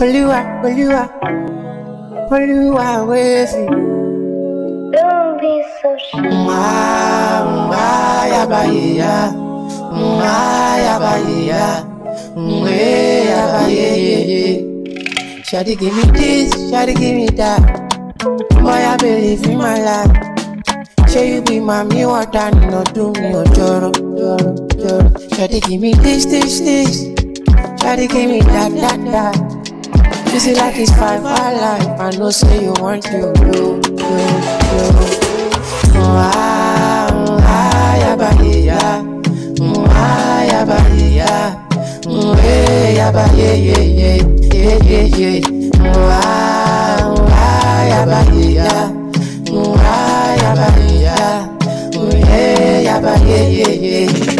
Olúwa, Olúwa, Olúwa wéèfì. Don't be so shy. Mwah, mwah, yabayeya. Mwah, yabayeya. Mwah, yabayeye. Shawty give me this, shawty give me that. Boy, I believe in my life. Say you be my me water, no do me a joro. Give me this, this, this. Try to give me that, that, that. You see like it's five life I know say you want to yabayeya. Mwah, yabayeye, yeah, yeah, yeah.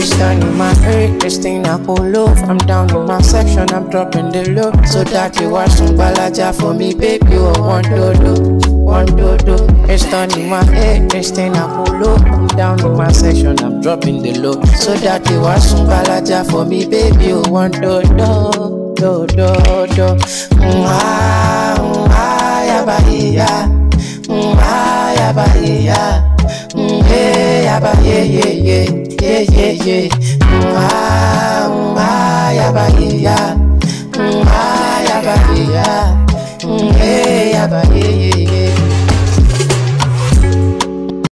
It's down in my head, this thing I pull love. I'm down in my section, I'm dropping the low. So that you are some balaja for me, baby. You want to do, want to do. It's down in my head, this thing I pull love. I'm down in my section, I'm dropping the low. So that you are some balaja for me, baby. You want to do, do, do, do. Mwah, mwah, yabahiya. Mwah, yabahiya. Mm, mwah, yabahiya, yeah, yeah, yeah yeah yeah, Mwa mwa yabaye ya Mwa yabaye ya Mwe yabaye ye